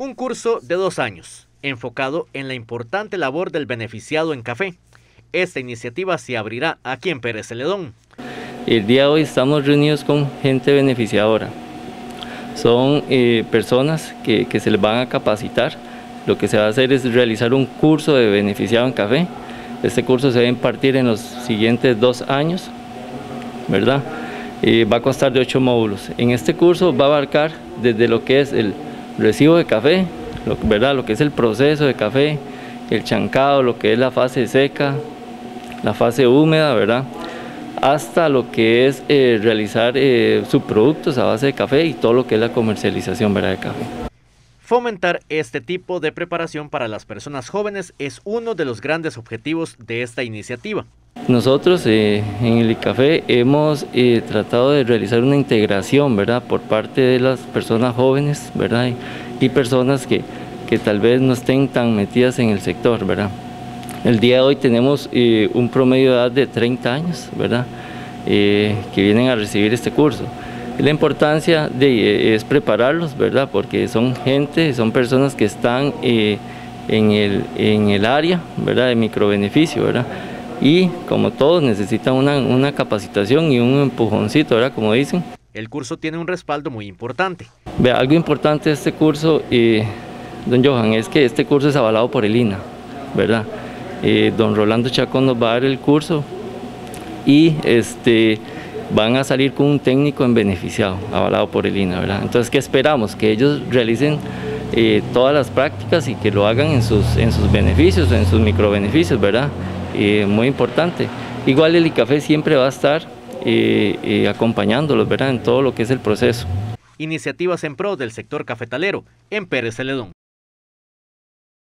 Un curso de dos años, enfocado en la importante labor del beneficiado en café. Esta iniciativa se abrirá aquí en Pérez Celedón. El día de hoy estamos reunidos con gente beneficiadora. Son eh, personas que, se les van a capacitar. Lo que se va a hacer es realizar un curso de beneficiado en café. Este curso se va a impartir en los siguientes dos años, ¿verdad? Eh, va a constar de ocho módulos. En este curso va a abarcar desde lo que es el recibo de café, lo, ¿verdad? lo que es el proceso de café, el chancado, lo que es la fase seca, la fase húmeda, ¿verdad? hasta lo que es eh, realizar eh, subproductos a base de café y todo lo que es la comercialización ¿verdad? de café. Fomentar este tipo de preparación para las personas jóvenes es uno de los grandes objetivos de esta iniciativa. Nosotros eh, en el café hemos eh, tratado de realizar una integración ¿verdad? por parte de las personas jóvenes ¿verdad? Y, personas que, que tal vez no estén tan metidas en el sector. ¿verdad? El día de hoy tenemos eh, un promedio de edad de 30 años ¿verdad? Que vienen a recibir este curso. La importancia de, es prepararlos, ¿verdad? porque son gente, son personas que están en, el, en el área ¿verdad? de microbeneficio. ¿verdad? Y como todos necesitan una, una, capacitación y un empujoncito, ¿verdad? Como dicen. El curso tiene un respaldo muy importante. Vea, algo importante de este curso, eh, don Johan, es que este curso es avalado por el INA, ¿verdad? Eh, don Rolando Chacón nos va a dar el curso y este, van a salir con un técnico en beneficiado, avalado por el INA, ¿verdad? Entonces, ¿qué esperamos? Que ellos realicen eh, todas las prácticas y que lo hagan en sus, en sus beneficios, en sus microbeneficios, ¿verdad? Eh, muy importante. Igual el ICAFE siempre va a estar eh, eh, acompañándolos ¿verdad? en todo lo que es el proceso. Iniciativas en pro del sector cafetalero en Pérez Celedón.